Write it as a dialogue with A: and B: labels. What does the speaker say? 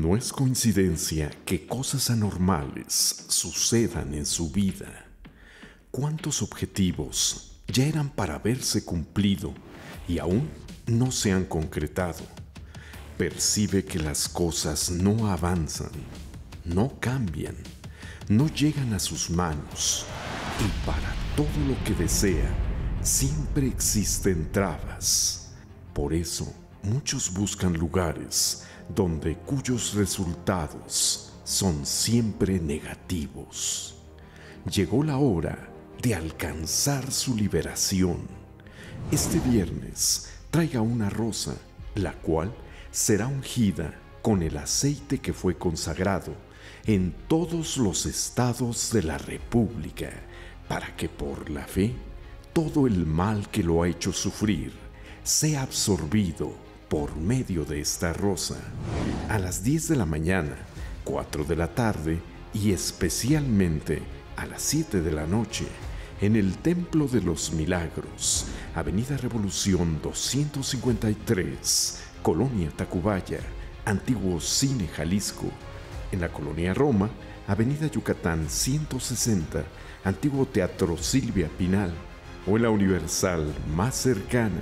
A: No es coincidencia que cosas anormales sucedan en su vida. ¿Cuántos objetivos ya eran para haberse cumplido y aún no se han concretado? Percibe que las cosas no avanzan, no cambian, no llegan a sus manos y para todo lo que desea siempre existen trabas. Por eso muchos buscan lugares donde cuyos resultados son siempre negativos. Llegó la hora de alcanzar su liberación. Este viernes traiga una rosa, la cual será ungida con el aceite que fue consagrado en todos los estados de la República, para que por la fe todo el mal que lo ha hecho sufrir sea absorbido por medio de esta rosa. A las 10 de la mañana, 4 de la tarde y especialmente a las 7 de la noche, en el Templo de los Milagros, Avenida Revolución 253, Colonia Tacubaya, Antiguo Cine Jalisco, en la Colonia Roma, Avenida Yucatán 160, Antiguo Teatro Silvia Pinal, o en la Universal más cercana,